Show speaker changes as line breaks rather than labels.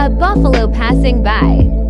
A buffalo passing by.